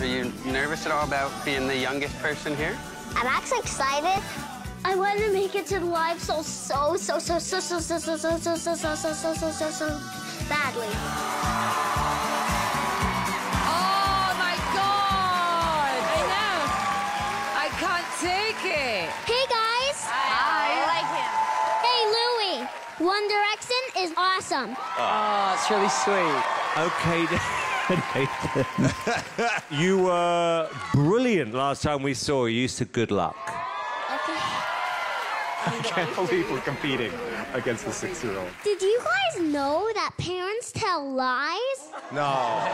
Are you nervous at all about being the youngest person here? I'm actually excited. I want to make it to the live so so so so so so so so so so so so so so so so so badly. Oh my god! I know. I can't take it. Hey guys. Hi. I like him. Hey Louie. One Direction is awesome. Oh, it's really sweet. Okay, Nathan. you were brilliant last time we saw you. You said good luck. Okay. I can't believe we're competing against the six-year-old. Did you guys know that parents tell lies? No.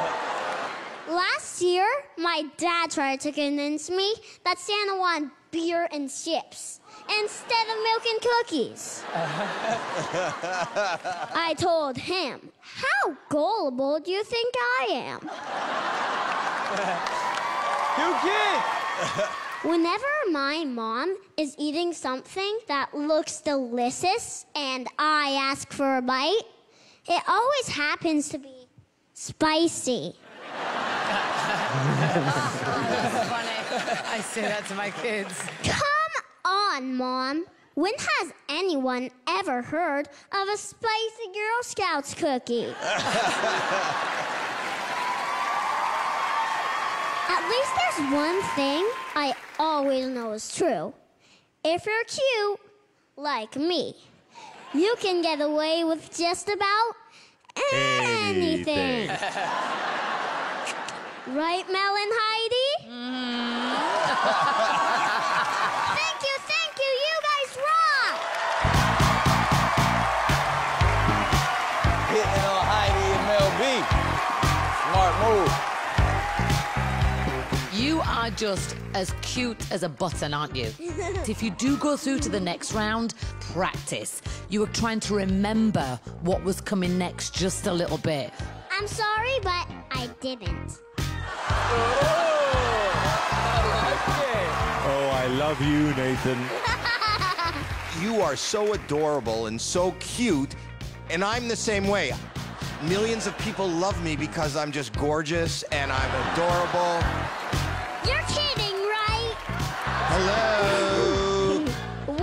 Last year, my dad tried to convince me that Santa wanted beer and chips instead of milk and cookies. I told him, How gullible do you think I am? You kid! Whenever my mom is eating something that looks delicious and I ask for a bite, it always happens to be spicy. Funny. I say that to my kids. Come on, Mom. When has anyone ever heard of a spicy Girl Scouts cookie? At least there's one thing I always know is true. If you're cute, like me, you can get away with just about anything. Anything. right, Mel and Heidi? thank are just as cute as a button, aren't you? if you do go through to the next round, practice. You were trying to remember what was coming next just a little bit. I'm sorry, but I didn't. Oh, oh I love you, Nathan. You are so adorable and so cute, and I'm the same way. Millions of people love me because I'm just gorgeous and I'm adorable. You're kidding, right? Hello. What?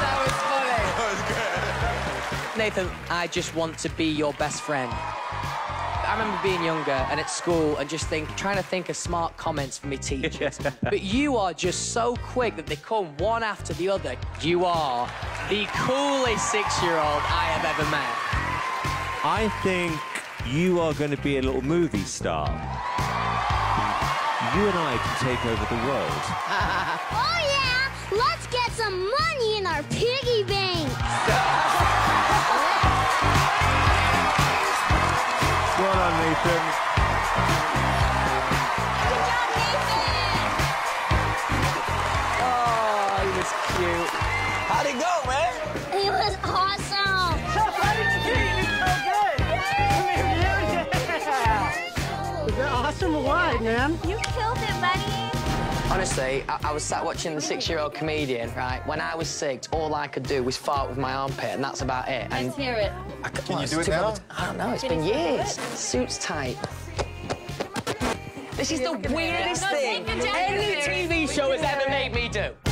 That was funny. That was good. Nathan, I just want to be your best friend. I remember being younger and at school and just think, trying to think of smart comments for me teachers. but you are just so quick that they come one after the other. You are the coolest six-year-old I have ever met. I think you are going to be a little movie star. You and I can take over the world. oh, yeah. Let's get some money in our piggy bank. Well done, Nathan. Good job, Nathan. Oh, he was cute. How'd it go, man? It was awesome. Awesome award, man. You killed it, buddy. Honestly, I, I was sat watching the six-year-old comedian, right? When I was six, all I could do was fart with my armpit, and that's about it. And Let's hear it. I could, Can well, you do it now? I don't know. It's been years. Suit's tight. This is the weirdest thing take your jacket any. TV show has ever made me do.